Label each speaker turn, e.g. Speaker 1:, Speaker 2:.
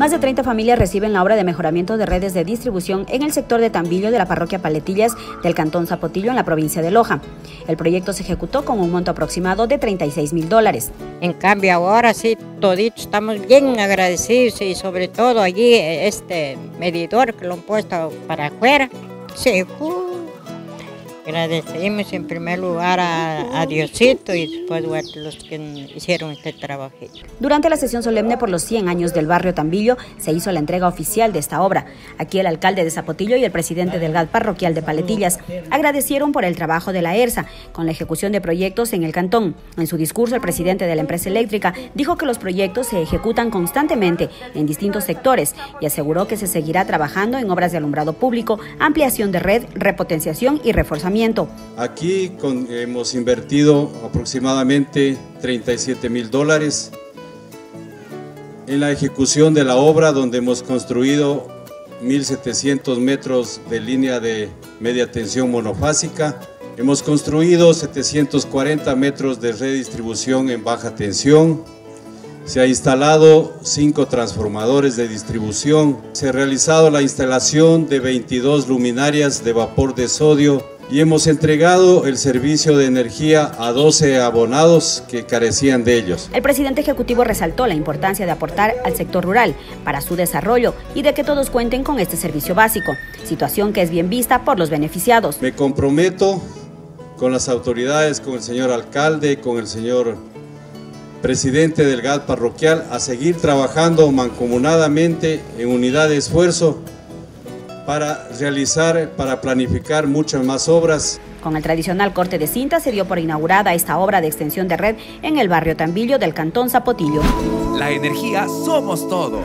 Speaker 1: Más de 30 familias reciben la obra de mejoramiento de redes de distribución en el sector de Tambillo de la parroquia Paletillas del Cantón Zapotillo en la provincia de Loja. El proyecto se ejecutó con un monto aproximado de 36 mil dólares.
Speaker 2: En cambio ahora sí, toditos estamos bien agradecidos y sobre todo allí este medidor que lo han puesto para afuera. Uh, Agradecemos en primer lugar a, Diosito y después a los que hicieron este trabajo.
Speaker 1: Durante la sesión solemne por los 100 años del barrio Tambillo se hizo la entrega oficial de esta obra. Aquí el alcalde de Zapotillo y el presidente del GAD parroquial de Paletillas agradecieron por el trabajo de la ERSA con la ejecución de proyectos en el cantón. En su discurso, el presidente de la empresa eléctrica dijo que los proyectos se ejecutan constantemente en distintos sectores y aseguró que se seguirá trabajando en obras de alumbrado público, ampliación de red, repotenciación y reforzamiento
Speaker 3: Aquí hemos invertido aproximadamente 37 mil dólares en la ejecución de la obra donde hemos construido 1.700 metros de línea de media tensión monofásica. Hemos construido 740 metros de redistribución en baja tensión, se ha instalado cinco transformadores de distribución. Se ha realizado la instalación de 22 luminarias de vapor de sodio y hemos entregado el servicio de energía a 12 abonados que carecían de ellos.
Speaker 1: El presidente ejecutivo resaltó la importancia de aportar al sector rural para su desarrollo y de que todos cuenten con este servicio básico, situación que es bien vista por los beneficiados.
Speaker 3: Me comprometo con las autoridades, con el señor alcalde, con el señor presidente del GAD parroquial, a seguir trabajando mancomunadamente en unidad de esfuerzo para realizar, para planificar muchas más obras.
Speaker 1: Con el tradicional corte de cinta se dio por inaugurada esta obra de extensión de red en el barrio Tambillo del Cantón Zapotillo.
Speaker 4: La energía somos todos.